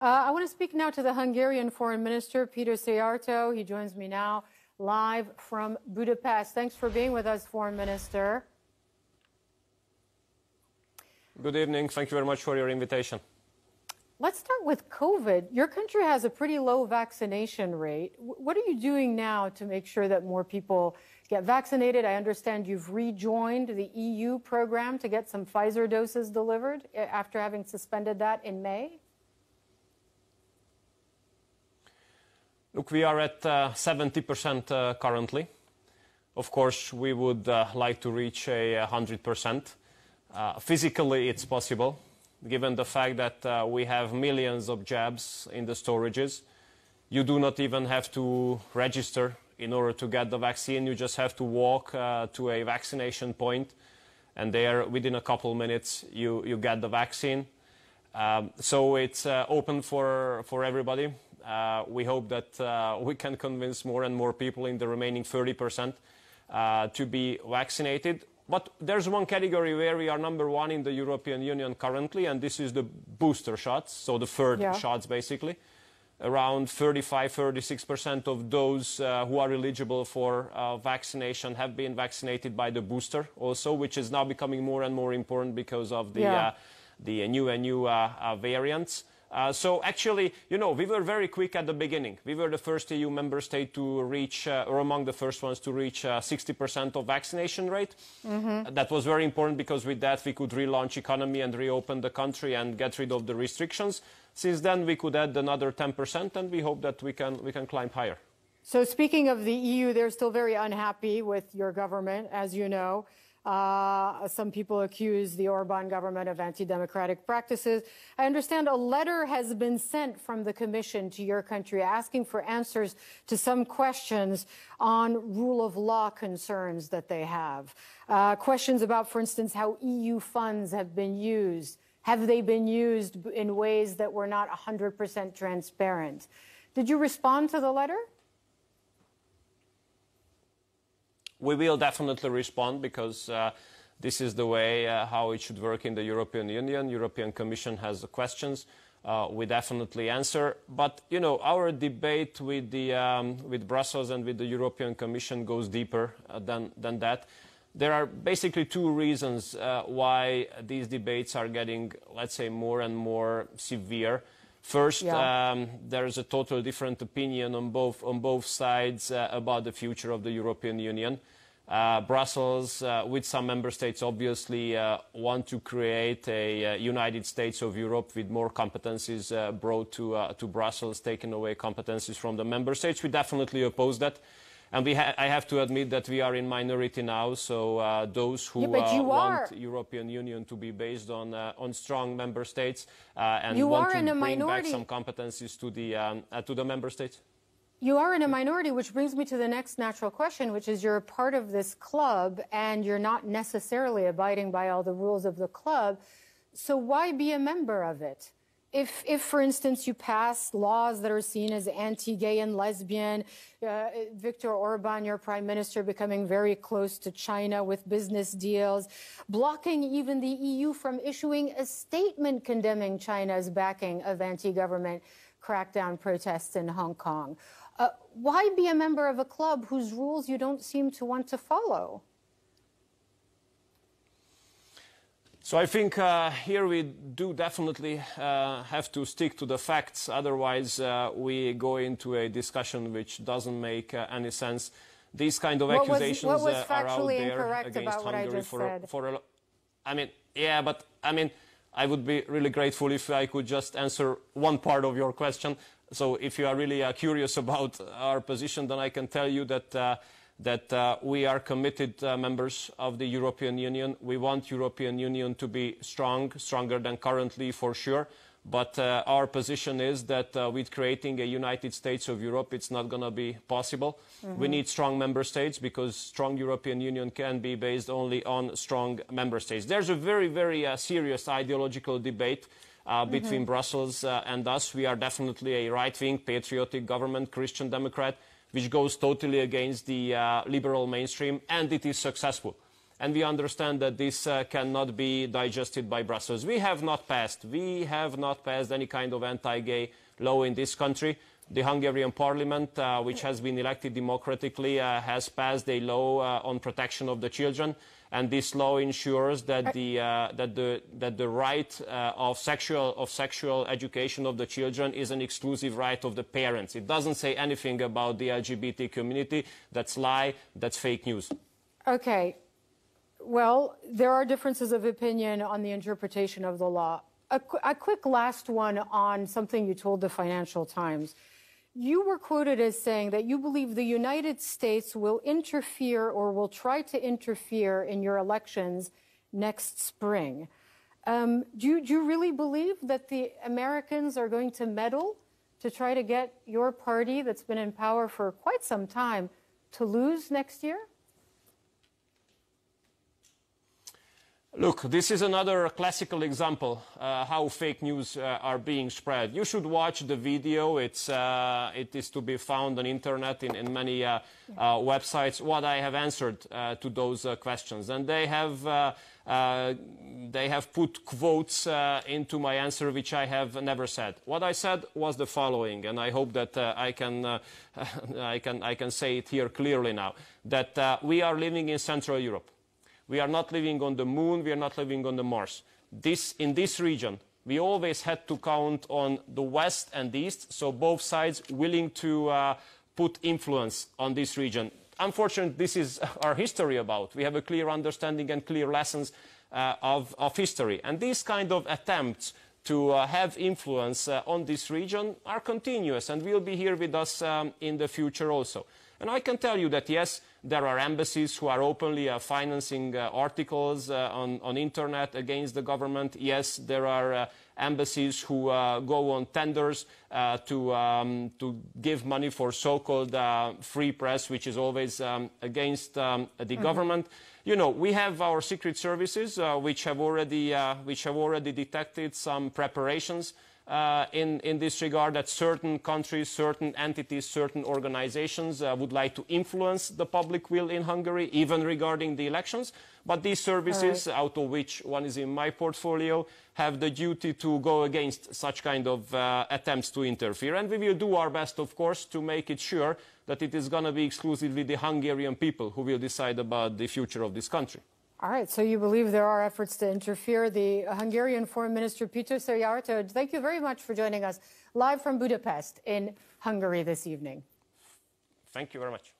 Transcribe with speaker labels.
Speaker 1: Uh, I want to speak now to the Hungarian Foreign Minister, Peter Szijjártó. He joins me now live from Budapest. Thanks for being with us, Foreign Minister.
Speaker 2: Good evening. Thank you very much for your invitation.
Speaker 1: Let's start with COVID. Your country has a pretty low vaccination rate. What are you doing now to make sure that more people get vaccinated? I understand you've rejoined the EU program to get some Pfizer doses delivered eh, after having suspended that in May.
Speaker 2: Look, we are at 70% uh, uh, currently. Of course, we would uh, like to reach a 100%. Uh, physically, it's possible given the fact that we have millions of jabs in the storages. You do not even have to register in order to get the vaccine. You just have to walk to a vaccination point, and there, within a couple of minutes, you, get the vaccine. Um, so it's open for everybody. Uh, we hope that uh, we can convince more and more people in the remaining 30% uh, to be vaccinated. But there's one category where we are number one in the European Union currently, and this is the booster shots, so the third yeah. shots basically. Around 35, 36% of those uh, who are eligible for uh, vaccination have been vaccinated by the booster also, which is now becoming more and more important because of the, yeah. uh, the new and new variants. Uh, so actually, you know, we were very quick at the beginning. We were the first EU member state to reach, uh, or among the first ones to reach 60% uh, of vaccination rate. Mm -hmm. That was very important because with that we could relaunch economy and reopen the country and get rid of the restrictions. Since then, we could add another 10%, and we hope that we can, we can climb higher.
Speaker 1: So speaking of the EU, they're still very unhappy with your government, as you know. Uh, some people accuse the Orban government of anti-democratic practices. I understand a letter has been sent from the Commission to your country asking for answers to some questions on rule of law concerns that they have. Uh, questions about, for instance, how EU funds have been used. Have they been used in ways that were not 100% transparent? Did you respond to the letter?
Speaker 2: We will definitely respond because uh, this is the way uh, how it should work in the European Union. European Commission has the questions. Uh, we definitely answer. But, you know, our debate with, the, um, with Brussels and with the European Commission goes deeper uh, than, than that. There are basically two reasons uh, why these debates are getting, let's say, more and more severe. First, yeah. um, there is a totally different opinion on both, on both sides uh, about the future of the European Union. Uh, Brussels, uh, with some member states, obviously uh, want to create a uh, United States of Europe with more competencies uh, brought to, to Brussels, taking away competencies from the member states. We definitely oppose that. And ha I have to admit that we are in minority now, so uh, those who
Speaker 1: yeah, uh,
Speaker 2: want European Union to be based on, uh, on strong member states uh, and
Speaker 1: you
Speaker 2: want
Speaker 1: to
Speaker 2: bring
Speaker 1: minority.
Speaker 2: back some competencies to the, um, uh, to the member states.
Speaker 1: You are in a minority, which brings me to the next natural question, which is you're a part of this club and you're not necessarily abiding by all the rules of the club. So why be a member of it? If, if, for instance, you pass laws that are seen as anti-gay and lesbian, uh, Viktor Orban, your prime minister, becoming very close to China with business deals, blocking even the EU from issuing a statement condemning China's backing of anti-government crackdown protests in Hong Kong. Uh, why be a member of a club whose rules you don't seem to want to follow?
Speaker 2: So I think uh, here we do definitely uh, have to stick to the facts, otherwise uh, we go into a discussion which doesn't make uh, any sense. These kind of
Speaker 1: what
Speaker 2: accusations
Speaker 1: was, was
Speaker 2: uh, are out there
Speaker 1: against
Speaker 2: Hungary
Speaker 1: for, a,
Speaker 2: for a, I mean, yeah, but I mean, I would be really grateful if I could just answer one part of your question. So if you are really uh, curious about our position, then I can tell you that that uh, we are committed uh, members of the European Union. We want European Union to be strong, stronger than currently for sure. But uh, our position is that uh, with creating a United States of Europe, it's not going to be possible. Mm -hmm. We need strong member states because strong European Union can be based only on strong member states. There's a very, very uh, serious ideological debate uh, between mm -hmm. Brussels and us. We are definitely a right-wing, patriotic government, Christian Democrat which goes totally against the uh, liberal mainstream, and it is successful. and we understand that this uh, cannot be digested by Brussels. We have not passed, we have not passed any kind of anti-gay law in this country. The Hungarian parliament, uh, which has been elected democratically, uh, has passed a law uh, on protection of the children and this law ensures that the, uh, that the, that the right uh, of, sexual, of sexual education of the children is an exclusive right of the parents. It doesn't say anything about the LGBT community. That's lie, that's fake news.
Speaker 1: Okay. Well, there are differences of opinion on the interpretation of the law. A, qu a quick last one on something you told the Financial Times. You were quoted as saying that you believe the United States will interfere or will try to interfere in your elections next spring. Um, do, you, do you really believe that the Americans are going to meddle to try to get your party that's been in power for quite some time to lose next year?
Speaker 2: Look, this is another classical example uh, how fake news uh, are being spread. You should watch the video. It's, uh, it is to be found on internet in, in many uh, uh, websites. What I have answered uh, to those questions, and they have they have put quotes into my answer which I have never said. What I said was the following, and I hope that I can I can I can say it here clearly now that we are living in Central Europe we are not living on the moon, we are not living on the Mars. This, in this region, we always had to count on the West and the East, so both sides willing to uh, put influence on this region. Unfortunately, this is our history about. We have a clear understanding and clear lessons uh, of, of, history. And these kind of attempts to uh, have influence uh, on this region are continuous and will be here with us um, in the future also. And I can tell you that, yes, there are embassies who are openly uh, financing uh, articles uh, on, on internet against the government. Yes, there are uh, embassies who uh, go on tenders uh, to, um, to give money for so-called free press, which is always um, against um, the mm -hmm. government. You know, we have our secret services, which, have already, which have already detected some preparations uh, in, in this regard that certain countries, certain entities, certain organizations uh, would like to influence the public will in Hungary, even regarding the elections. But these services, right. out of which one is in my portfolio, have the duty to go against such kind of uh, attempts to interfere. And we will do our best, of course, to make it sure that it is going to be exclusively the Hungarian people who will decide about the future of this country.
Speaker 1: All right, so you believe there are efforts to interfere. The Hungarian Foreign Minister Peter Szijjártó, thank you very much for joining us live from Budapest in Hungary this evening.
Speaker 2: Thank you very much.